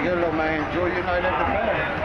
Hello, man. Enjoy your night at the bar.